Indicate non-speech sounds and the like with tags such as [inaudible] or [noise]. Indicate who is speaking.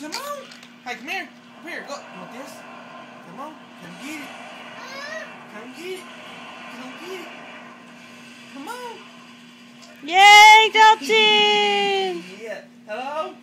Speaker 1: Come on. Hey, come here. Come here. go, You want this? Come on. Come get it. Come get it. Come get it. Come on.
Speaker 2: Yay, Dalton! [laughs] yeah. Hello?